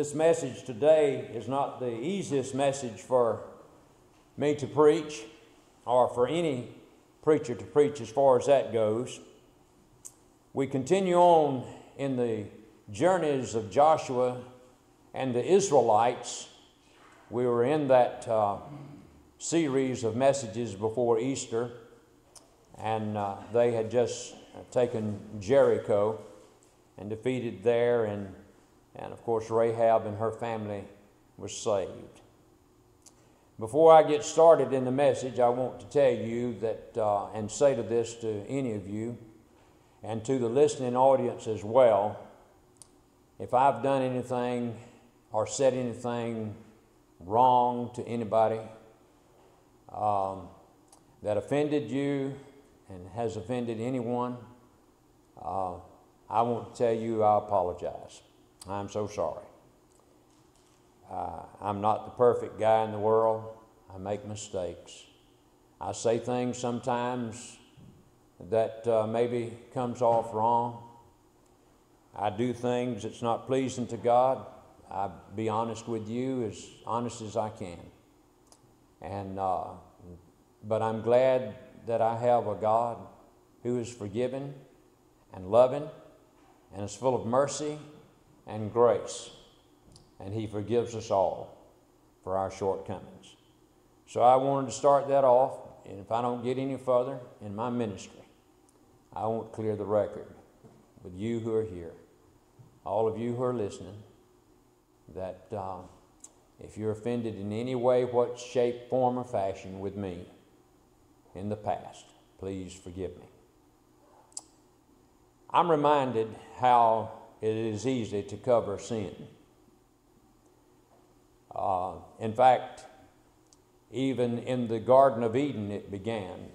This message today is not the easiest message for me to preach or for any preacher to preach as far as that goes. We continue on in the journeys of Joshua and the Israelites. We were in that uh, series of messages before Easter, and uh, they had just taken Jericho and defeated there and and of course, Rahab and her family were saved. Before I get started in the message, I want to tell you that, uh, and say to this to any of you, and to the listening audience as well, if I've done anything or said anything wrong to anybody um, that offended you and has offended anyone, uh, I want to tell you I apologize. I'm so sorry. Uh, I'm not the perfect guy in the world. I make mistakes. I say things sometimes that uh, maybe comes off wrong. I do things that's not pleasing to God. I be honest with you, as honest as I can. And uh, but I'm glad that I have a God who is forgiving and loving and is full of mercy and grace, and He forgives us all for our shortcomings. So I wanted to start that off, and if I don't get any further in my ministry, I won't clear the record with you who are here, all of you who are listening, that uh, if you're offended in any way, what shape, form, or fashion with me in the past, please forgive me. I'm reminded how it is easy to cover sin. Uh, in fact, even in the Garden of Eden, it began.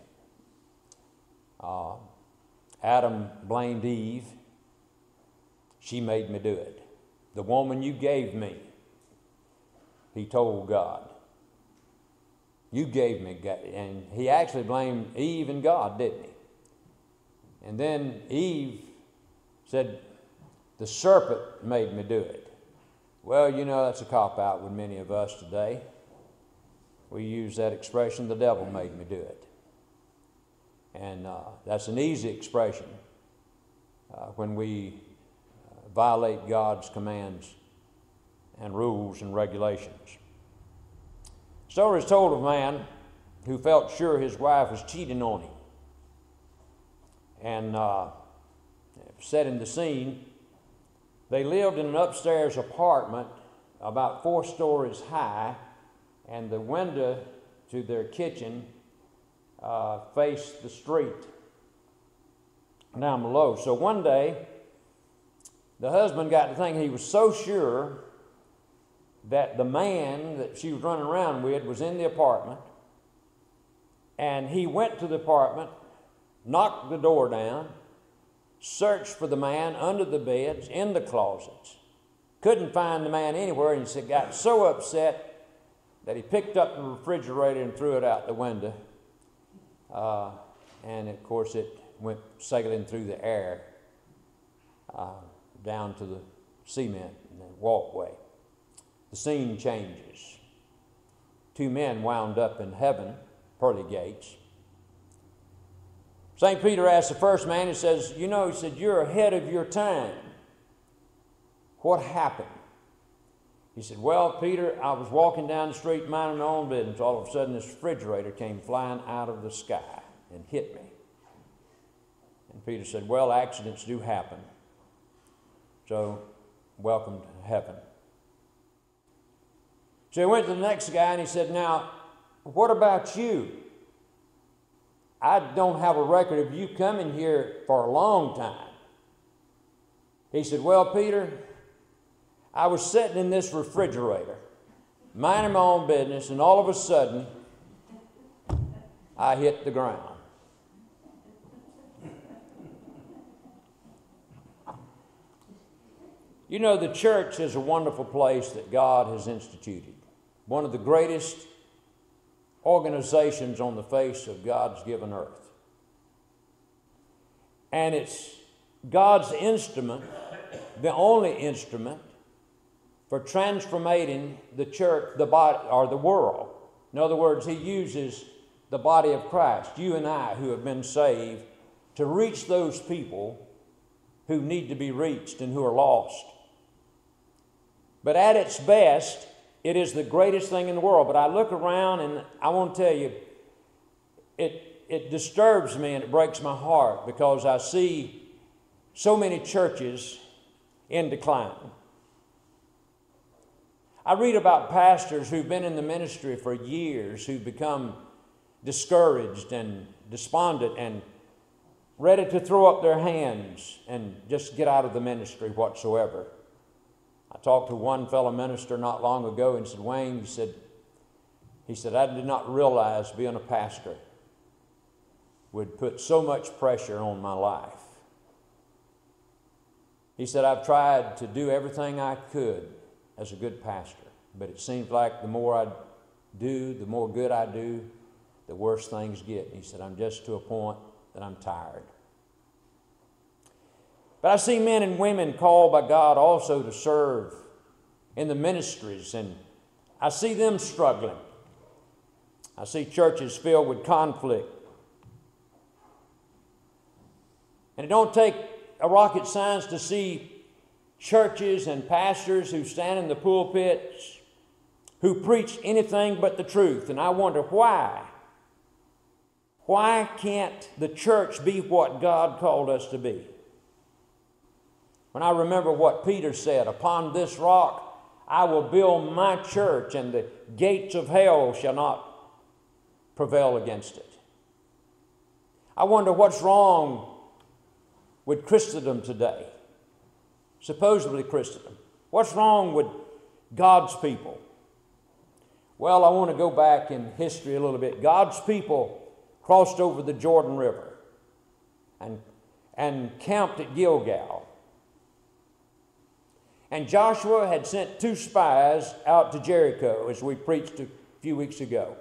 Uh, Adam blamed Eve. She made me do it. The woman you gave me, he told God. You gave me. And he actually blamed Eve and God, didn't he? And then Eve said, the serpent made me do it. Well, you know, that's a cop out with many of us today. We use that expression, the devil made me do it. And uh, that's an easy expression uh, when we uh, violate God's commands and rules and regulations. Story is told of a man who felt sure his wife was cheating on him. And uh, setting the scene, they lived in an upstairs apartment about four stories high, and the window to their kitchen uh, faced the street down below. So one day, the husband got to thinking he was so sure that the man that she was running around with was in the apartment, and he went to the apartment, knocked the door down, searched for the man under the beds, in the closets. Couldn't find the man anywhere, and he got so upset that he picked up the refrigerator and threw it out the window. Uh, and of course, it went sailing through the air uh, down to the cement and the walkway. The scene changes. Two men wound up in heaven, pearly gates. St. Peter asked the first man, he says, You know, he said, You're ahead of your time. What happened? He said, Well, Peter, I was walking down the street minding my own business. All of a sudden, this refrigerator came flying out of the sky and hit me. And Peter said, Well, accidents do happen. So, welcome to heaven. So he went to the next guy and he said, Now, what about you? I don't have a record of you coming here for a long time. He said, Well, Peter, I was sitting in this refrigerator, minding my own business, and all of a sudden, I hit the ground. You know, the church is a wonderful place that God has instituted. One of the greatest organizations on the face of God's given earth. And it's God's instrument, the only instrument for transforming the church, the body, or the world. In other words, he uses the body of Christ, you and I who have been saved, to reach those people who need to be reached and who are lost. But at its best, it is the greatest thing in the world. But I look around and I want to tell you, it, it disturbs me and it breaks my heart because I see so many churches in decline. I read about pastors who've been in the ministry for years who've become discouraged and despondent and ready to throw up their hands and just get out of the ministry whatsoever. I talked to one fellow minister not long ago and said, Wayne, he said, he said, I did not realize being a pastor would put so much pressure on my life. He said, I've tried to do everything I could as a good pastor. But it seems like the more I do, the more good I do, the worse things get. He said, I'm just to a point that I'm tired. But I see men and women called by God also to serve in the ministries, and I see them struggling. I see churches filled with conflict. And it don't take a rocket science to see churches and pastors who stand in the pulpits who preach anything but the truth. And I wonder why. Why can't the church be what God called us to be? When I remember what Peter said, Upon this rock I will build my church, and the gates of hell shall not prevail against it. I wonder what's wrong with Christendom today supposedly Christendom. What's wrong with God's people? Well, I want to go back in history a little bit. God's people crossed over the Jordan River and, and camped at Gilgal. And Joshua had sent two spies out to Jericho, as we preached a few weeks ago.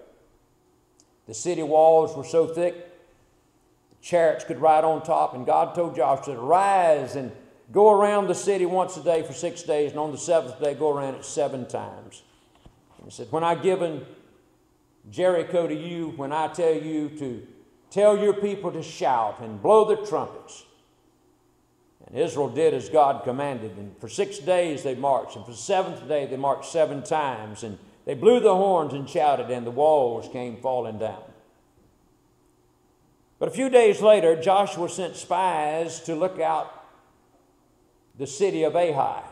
The city walls were so thick, the chariots could ride on top, and God told Joshua to rise and Go around the city once a day for six days, and on the seventh day, go around it seven times. he said, When I've given Jericho to you, when I tell you to tell your people to shout and blow the trumpets. Israel did as God commanded. And for six days they marched. And for the seventh day they marched seven times. And they blew the horns and shouted, and the walls came falling down. But a few days later, Joshua sent spies to look out the city of Ai.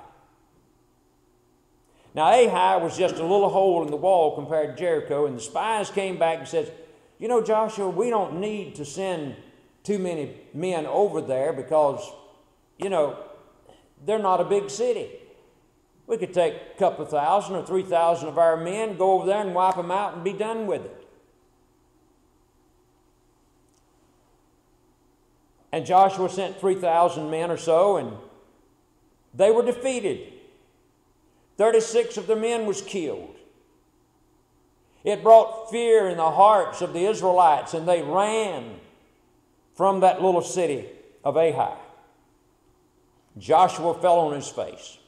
Now, Ai was just a little hole in the wall compared to Jericho, and the spies came back and said, You know, Joshua, we don't need to send too many men over there because, you know, they're not a big city. We could take a couple thousand or three thousand of our men, go over there and wipe them out and be done with it. And Joshua sent 3,000 men or so, and they were defeated. 36 of their men was killed. It brought fear in the hearts of the Israelites, and they ran from that little city of Ai. Joshua fell on his face.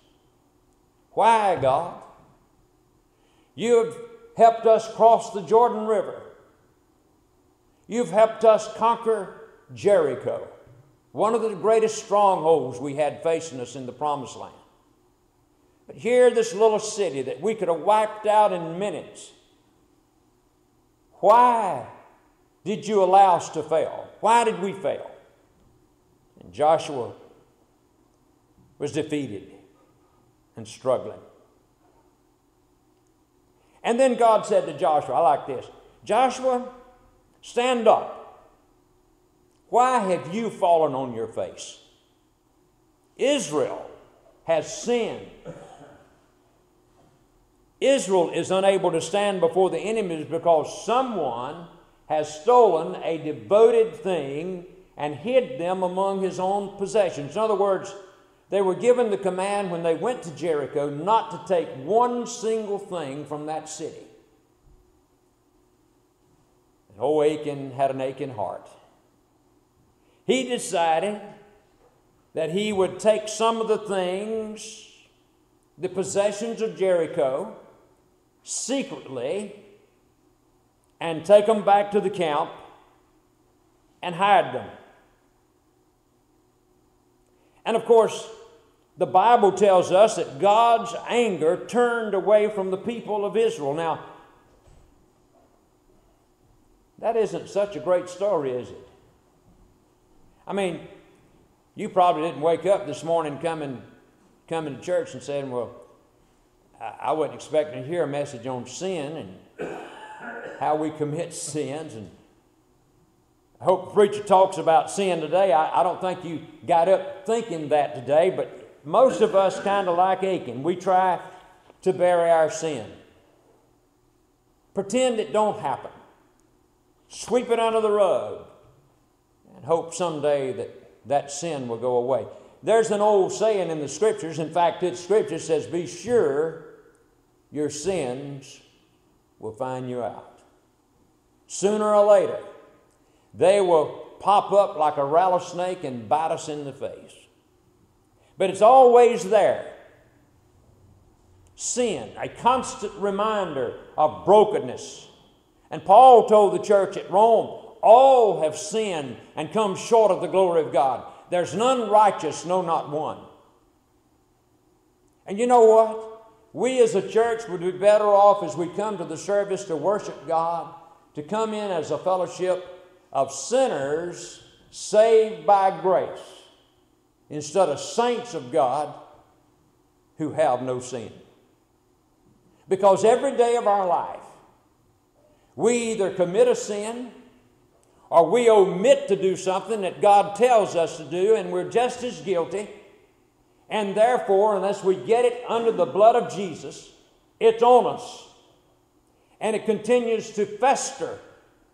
Why, God? You have helped us cross the Jordan River. You've helped us conquer Jericho one of the greatest strongholds we had facing us in the promised land. But here, this little city that we could have wiped out in minutes. Why did you allow us to fail? Why did we fail? And Joshua was defeated and struggling. And then God said to Joshua, I like this Joshua, stand up. Why have you fallen on your face? Israel has sinned. Israel is unable to stand before the enemies because someone has stolen a devoted thing and hid them among his own possessions. In other words, they were given the command when they went to Jericho not to take one single thing from that city. And old Achan had an aching heart he decided that he would take some of the things the possessions of Jericho secretly and take them back to the camp and hide them. And of course, the Bible tells us that God's anger turned away from the people of Israel. Now, that isn't such a great story, is it? I mean, you probably didn't wake up this morning coming, coming to church and saying, Well, I wasn't expecting to hear a message on sin and how we commit sins. And I hope the preacher talks about sin today. I, I don't think you got up thinking that today, but most of us kind of like Achan. We try to bury our sin. Pretend it don't happen. Sweep it under the rug and hope someday that that sin will go away. There's an old saying in the scriptures, in fact, its scripture says, Be sure your sins will find you out. Sooner or later, they will pop up like a rattlesnake and bite us in the face. But it's always there. Sin, a constant reminder of brokenness. And Paul told the church at Rome, all have sinned and come short of the glory of God. There's none righteous, no, not one. And you know what? We as a church would be better off as we come to the service to worship God, to come in as a fellowship of sinners saved by grace instead of saints of God who have no sin. Because every day of our life, we either commit a sin or we omit to do something that God tells us to do, and we're just as guilty. And therefore, unless we get it under the blood of Jesus, it's on us. And it continues to fester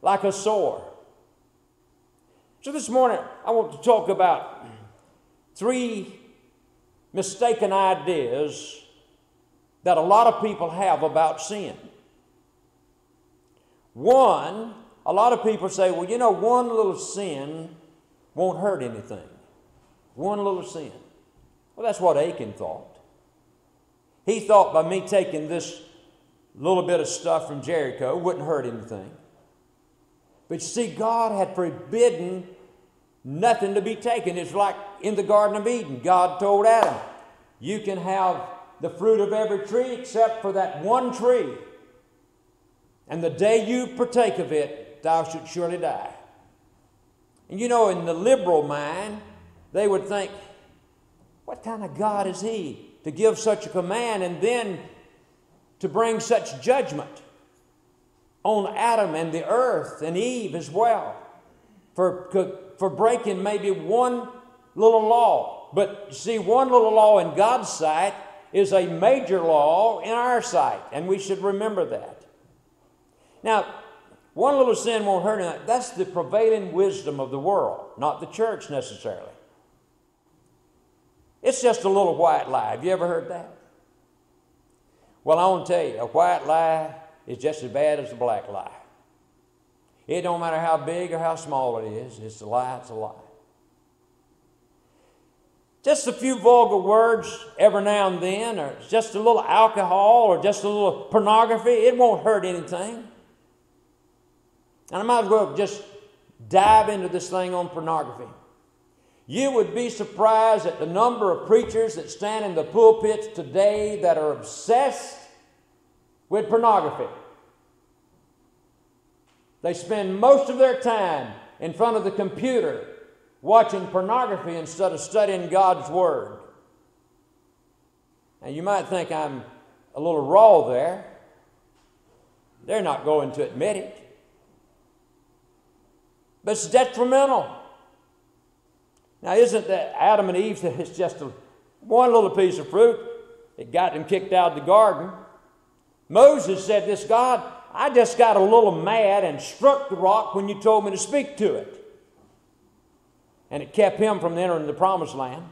like a sore. So this morning, I want to talk about three mistaken ideas that a lot of people have about sin. One, a lot of people say, well, you know, one little sin won't hurt anything. One little sin. Well, that's what Achan thought. He thought by me taking this little bit of stuff from Jericho wouldn't hurt anything. But you see, God had forbidden nothing to be taken. It's like in the Garden of Eden. God told Adam, You can have the fruit of every tree except for that one tree. And the day you partake of it, thou shalt surely die. And you know, in the liberal mind, they would think, What kind of God is he to give such a command and then to bring such judgment on Adam and the earth and Eve as well? For for breaking maybe one little law. But see, one little law in God's sight is a major law in our sight, and we should remember that. Now, one little sin won't hurt anything. That's the prevailing wisdom of the world, not the church necessarily. It's just a little white lie. Have you ever heard that? Well, I want to tell you, a white lie is just as bad as a black lie. It don't matter how big or how small it is, it's a lie, it's a lie. Just a few vulgar words every now and then, or just a little alcohol, or just a little pornography, it won't hurt anything. And I might as well just dive into this thing on pornography. You would be surprised at the number of preachers that stand in the pulpits today that are obsessed with pornography. They spend most of their time in front of the computer watching pornography instead of studying God's Word. Now, you might think I'm a little raw there. They're not going to admit it. But it's detrimental. Now, isn't that Adam and Eve It's just a, one little piece of fruit It got them kicked out of the garden? Moses said, This God, I just got a little mad and struck the rock when you told me to speak to it. And it kept him from entering the promised land.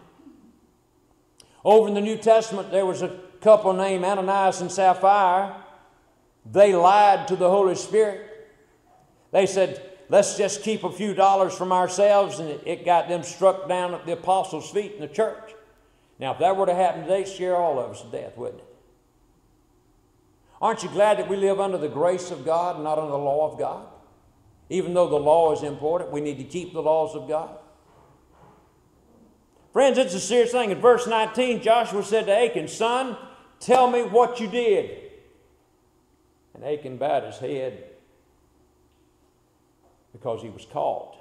Over in the New Testament, there was a couple named Ananias and Sapphira. They lied to the Holy Spirit. They said, let's just keep a few dollars from ourselves, and it got them struck down at the apostles' feet in the church. Now, if that were to happen today, scare all of us to death, wouldn't it? Aren't you glad that we live under the grace of God not under the law of God? Even though the law is important, we need to keep the laws of God. Friends, it's a serious thing. In verse 19, Joshua said to Achan, Son, tell me what you did. And Achan bowed his head because he was caught.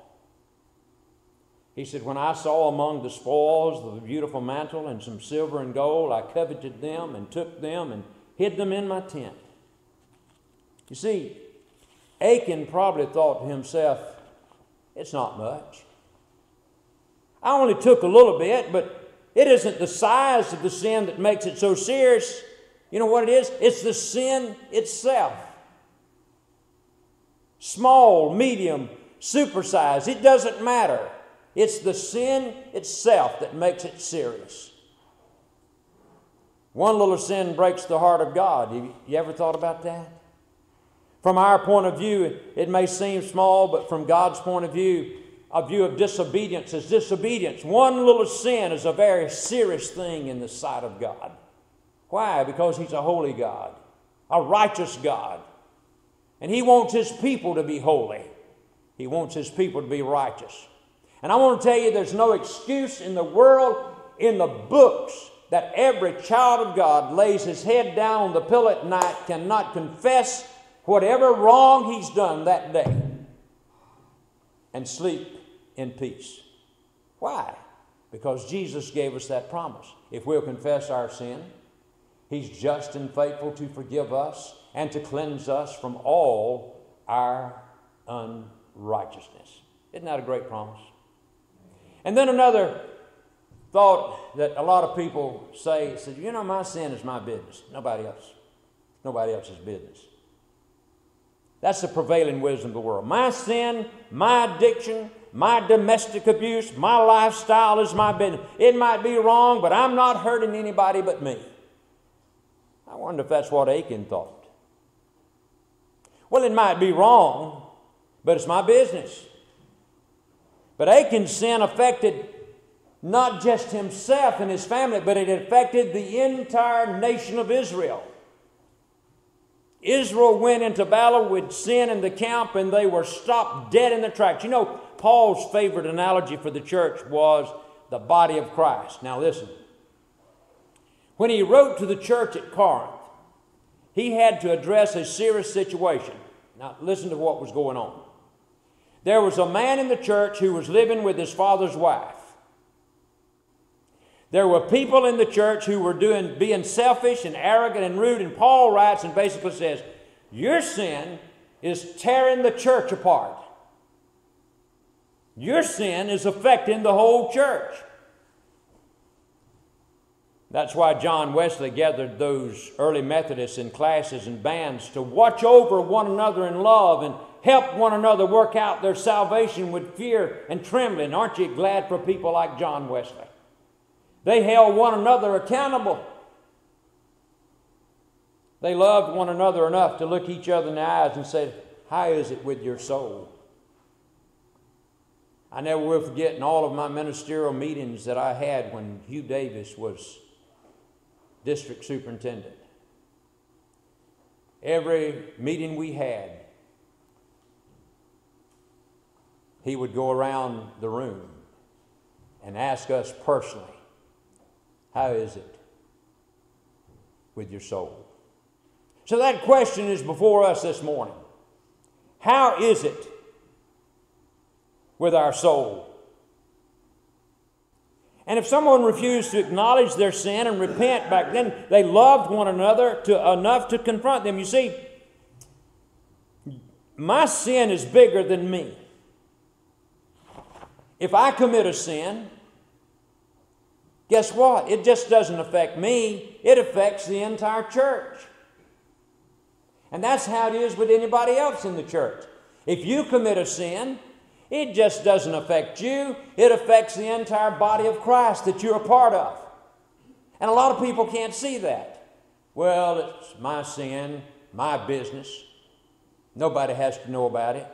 He said, When I saw among the spoils the beautiful mantle and some silver and gold, I coveted them and took them and hid them in my tent. You see, Achan probably thought to himself, It's not much. I only took a little bit, but it isn't the size of the sin that makes it so serious. You know what it is? It's the sin itself. Small, medium, supersize, it doesn't matter. It's the sin itself that makes it serious. One little sin breaks the heart of God. You, you ever thought about that? From our point of view, it may seem small, but from God's point of view, a view of disobedience is disobedience. One little sin is a very serious thing in the sight of God. Why? Because He's a holy God, a righteous God. And He wants His people to be holy, He wants His people to be righteous. And I want to tell you, there's no excuse in the world, in the books, that every child of God lays his head down on the pillow at night, cannot confess whatever wrong he's done that day, and sleep in peace. Why? Because Jesus gave us that promise. If we'll confess our sin, He's just and faithful to forgive us and to cleanse us from all our unrighteousness. Isn't that a great promise? And then another thought that a lot of people say, says, you know, my sin is my business. Nobody else. Nobody else's business. That's the prevailing wisdom of the world. My sin, my addiction, my domestic abuse, my lifestyle is my business. It might be wrong, but I'm not hurting anybody but me. I wonder if that's what Achan thought. Well, it might be wrong, but it's my business. But Achan's sin affected not just himself and his family, but it affected the entire nation of Israel. Israel went into battle with sin in the camp and they were stopped dead in the tracks. You know, Paul's favorite analogy for the church was the body of Christ. Now, listen. When he wrote to the church at Corinth, he had to address a serious situation. Now, listen to what was going on. There was a man in the church who was living with his father's wife. There were people in the church who were doing being selfish and arrogant and rude, and Paul writes and basically says, Your sin is tearing the church apart. Your sin is affecting the whole church. That's why John Wesley gathered those early Methodists in classes and bands to watch over one another in love and help one another work out their salvation with fear and trembling. Aren't you glad for people like John Wesley? They held one another accountable. They loved one another enough to look each other in the eyes and say, How is it with your soul? I never will forget in all of my ministerial meetings that I had when Hugh Davis was district superintendent. Every meeting we had, he would go around the room and ask us personally, How is it with your soul? So that question is before us this morning. How is it with our soul? And if someone refused to acknowledge their sin and repent back then, they loved one another to, enough to confront them. You see, my sin is bigger than me. If I commit a sin, guess what? It just doesn't affect me, it affects the entire church. And that's how it is with anybody else in the church. If you commit a sin, it just doesn't affect you, it affects the entire body of Christ that you're a part of. And a lot of people can't see that. Well, it's my sin, my business. Nobody has to know about it.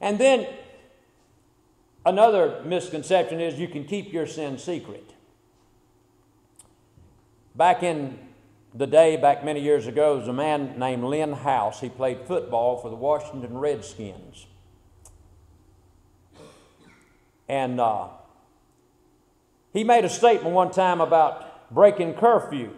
And then another misconception is you can keep your sin secret. back in the day, back many years ago, there was a man named Lynn House. He played football for the Washington Redskins. And uh, he made a statement one time about breaking curfew.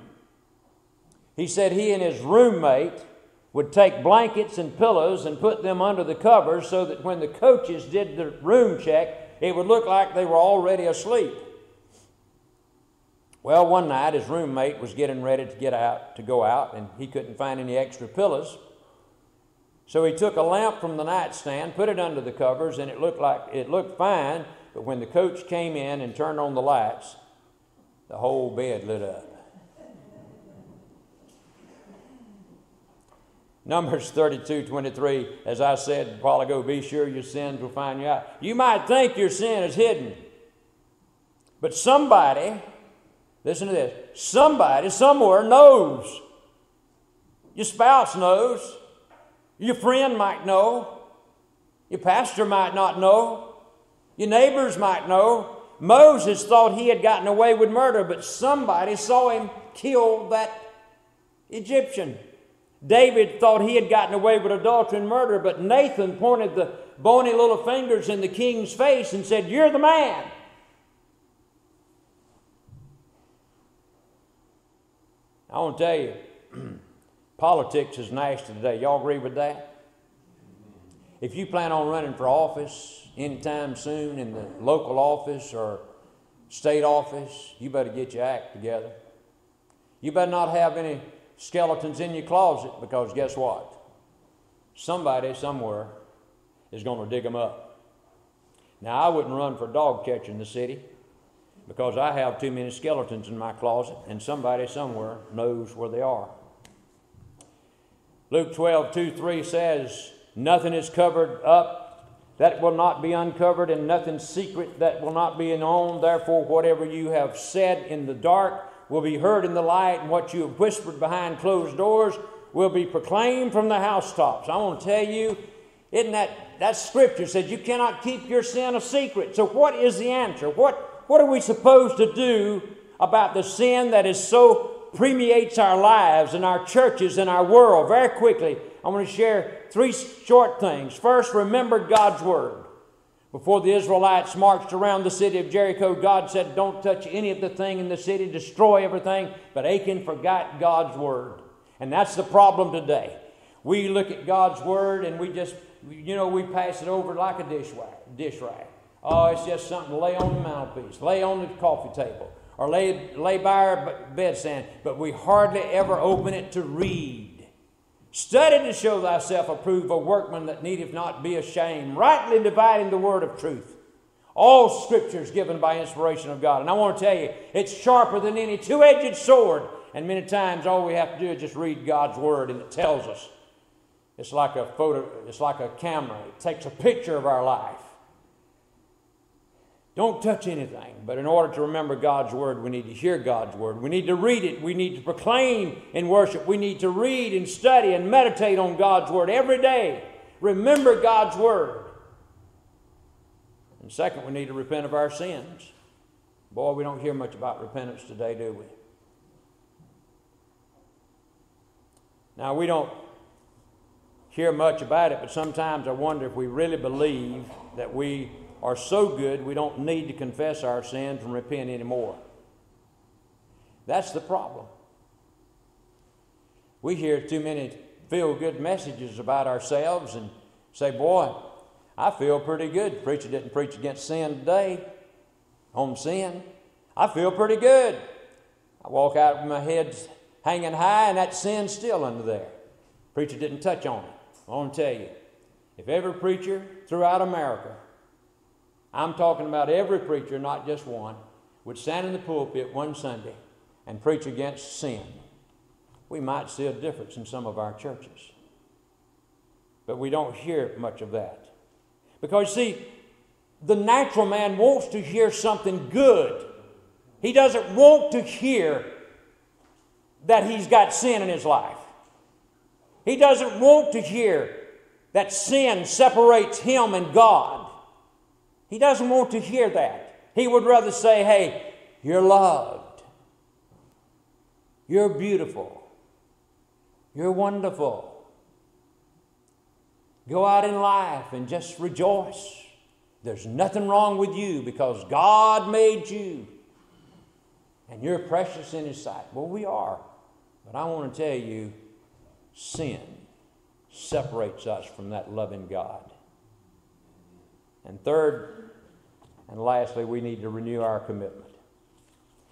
He said he and his roommate would take blankets and pillows and put them under the covers so that when the coaches did the room check, it would look like they were already asleep. Well, one night his roommate was getting ready to get out to go out and he couldn't find any extra pillows. So he took a lamp from the nightstand, put it under the covers, and it looked like it looked fine, but when the coach came in and turned on the lights, the whole bed lit up. Numbers 32 23, as I said a while ago, be sure your sins will find you out. You might think your sin is hidden, but somebody, listen to this, somebody somewhere knows. Your spouse knows, your friend might know, your pastor might not know, your neighbors might know. Moses thought he had gotten away with murder, but somebody saw him kill that Egyptian. David thought he had gotten away with adultery and murder, but Nathan pointed the bony little fingers in the king's face and said, You're the man. I want to tell you, politics is nasty today. Y'all agree with that? If you plan on running for office anytime soon in the local office or state office, you better get your act together. You better not have any skeletons in your closet because guess what? Somebody somewhere is going to dig them up. Now, I wouldn't run for dog catcher in the city because I have too many skeletons in my closet and somebody somewhere knows where they are. Luke 12, 2 3 says, Nothing is covered up that will not be uncovered, and nothing secret that will not be known. Therefore, whatever you have said in the dark will be heard in the light, and what you have whispered behind closed doors will be proclaimed from the housetops. I want to tell you, isn't that that scripture says you cannot keep your sin a secret. So what is the answer? What what are we supposed to do about the sin that is so permeates our lives and our churches and our world? Very quickly, I want to share three short things. First, remember God's word. Before the Israelites marched around the city of Jericho, God said, Don't touch any of the thing in the city, destroy everything. But Achan forgot God's word. And that's the problem today. We look at God's word and we just, you know, we pass it over like a dish rack. Dish rack. Oh, it's just something to lay on the mantelpiece, lay on the coffee table, or lay, lay by our bedstand, but we hardly ever open it to read. Study to show thyself approved, a workman that needeth not be ashamed, rightly dividing the word of truth. All scripture is given by inspiration of God. And I want to tell you, it's sharper than any two edged sword. And many times all we have to do is just read God's word and it tells us. It's like a photo, it's like a camera. It takes a picture of our life. Don't touch anything. But in order to remember God's word, we need to hear God's word. We need to read it. We need to proclaim in worship. We need to read and study and meditate on God's word every day. Remember God's word. And second, we need to repent of our sins. Boy, we don't hear much about repentance today, do we? Now, we don't hear much about it, but sometimes I wonder if we really believe that we are so good we don't need to confess our sins and repent anymore. That's the problem. We hear too many feel good messages about ourselves and say, Boy, I feel pretty good. Preacher didn't preach against sin today, on sin. I feel pretty good. I walk out with my head hanging high and that sin's still under there. Preacher didn't touch on it. I want to tell you, if every preacher throughout America I'm talking about every preacher, not just one, would stand in the pulpit one Sunday and preach against sin. We might see a difference in some of our churches. But we don't hear much of that. Because, see, the natural man wants to hear something good. He doesn't want to hear that he's got sin in his life. He doesn't want to hear that sin separates him and God. He doesn't want to hear that. He would rather say, hey, you're loved. You're beautiful. You're wonderful. Go out in life and just rejoice. There's nothing wrong with you because God made you. And you're precious in His sight. Well, we are. But I want to tell you sin separates us from that loving God. And third and lastly, we need to renew our commitment.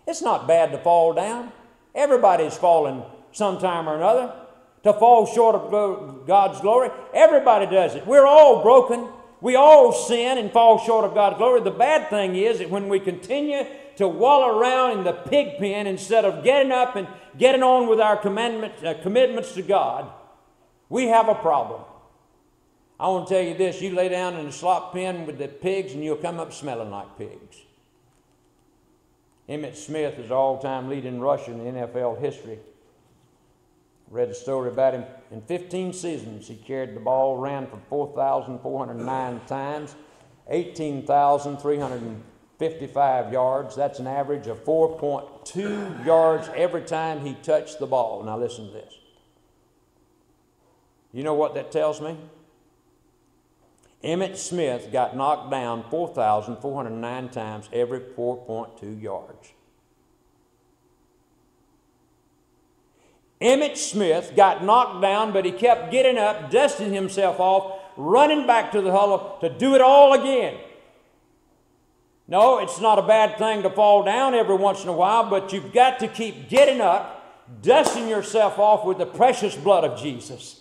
It's not bad to fall down. Everybody's fallen sometime or another. To fall short of God's glory, everybody does it. We're all broken. We all sin and fall short of God's glory. The bad thing is that when we continue to wallow around in the pig pen instead of getting up and getting on with our commandment, uh, commitments to God, we have a problem. I want to tell you this you lay down in the slop pen with the pigs and you'll come up smelling like pigs. Emmitt Smith is all time leading rusher in NFL history. Read a story about him. In 15 seasons, he carried the ball, ran for 4,409 times, 18,355 yards. That's an average of 4.2 yards every time he touched the ball. Now, listen to this. You know what that tells me? Emmitt Smith got knocked down 4,409 times every 4.2 yards. Emmitt Smith got knocked down, but he kept getting up, dusting himself off, running back to the huddle to do it all again. No, it's not a bad thing to fall down every once in a while, but you've got to keep getting up, dusting yourself off with the precious blood of Jesus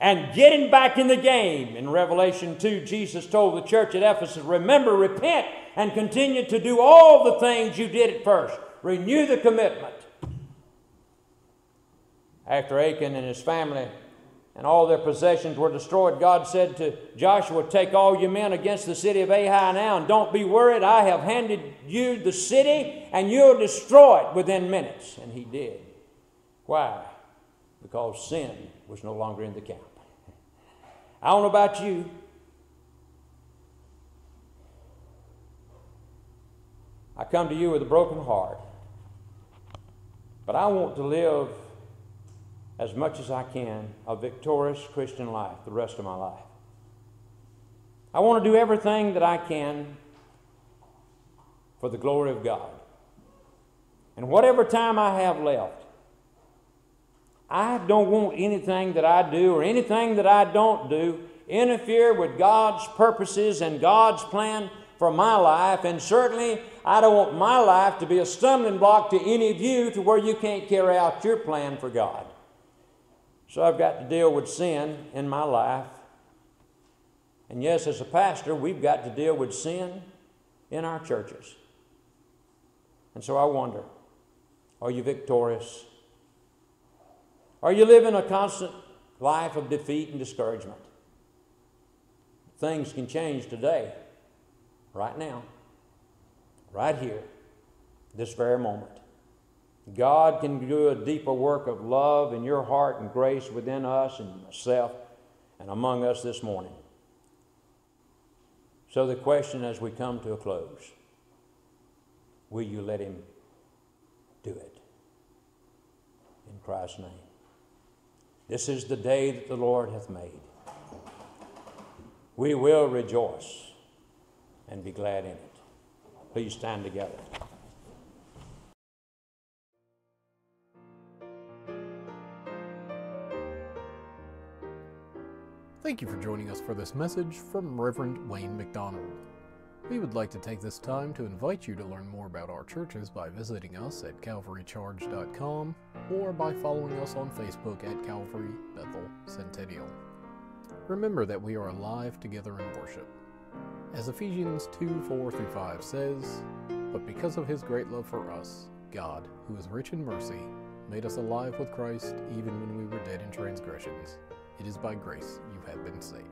and getting back in the game. In Revelation 2, Jesus told the church at Ephesus, Remember, repent, and continue to do all the things you did at first. Renew the commitment. After Achan and his family and all their possessions were destroyed, God said to Joshua, Take all your men against the city of Ai now, and don't be worried. I have handed you the city, and you'll destroy it within minutes. And he did. Why? Because sin was no longer in the camp. I don't know about you. I come to you with a broken heart, but I want to live as much as I can a victorious Christian life the rest of my life. I want to do everything that I can for the glory of God. And whatever time I have left, I don't want anything that I do or anything that I don't do interfere with God's purposes and God's plan for my life. And certainly, I don't want my life to be a stumbling block to any of you to where you can't carry out your plan for God. So I've got to deal with sin in my life. And yes, as a pastor, we've got to deal with sin in our churches. And so I wonder are you victorious? Are you living a constant life of defeat and discouragement? Things can change today, right now, right here, this very moment. God can do a deeper work of love in your heart and grace within us and myself and among us this morning. So, the question as we come to a close will you let Him do it? In Christ's name. This is the day that the Lord hath made. We will rejoice and be glad in it. Please stand together. Thank you for joining us for this message from Reverend Wayne McDonald. We would like to take this time to invite you to learn more about our churches by visiting us at calvarycharge.com or by following us on Facebook at Calvary Bethel Centennial. Remember that we are alive together in worship. As Ephesians 2 4 through 5 says, But because of his great love for us, God, who is rich in mercy, made us alive with Christ even when we were dead in transgressions. It is by grace you have been saved.